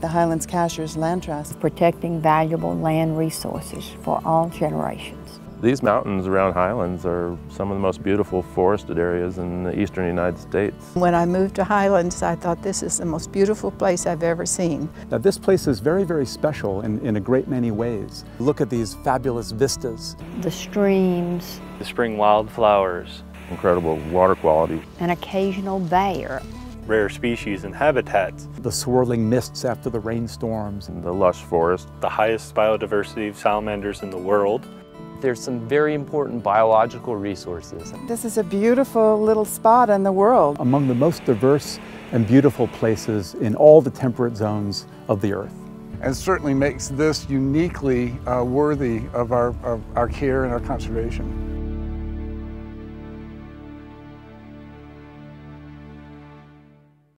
The Highlands Cashiers Land Trust. Protecting valuable land resources for all generations. These mountains around Highlands are some of the most beautiful forested areas in the eastern United States. When I moved to Highlands, I thought this is the most beautiful place I've ever seen. Now this place is very, very special in, in a great many ways. Look at these fabulous vistas. The streams. The spring wildflowers. Incredible water quality. An occasional bear rare species and habitats. The swirling mists after the rainstorms. And the lush forest. The highest biodiversity of salamanders in the world. There's some very important biological resources. This is a beautiful little spot in the world. Among the most diverse and beautiful places in all the temperate zones of the earth. And certainly makes this uniquely uh, worthy of our, of our care and our conservation.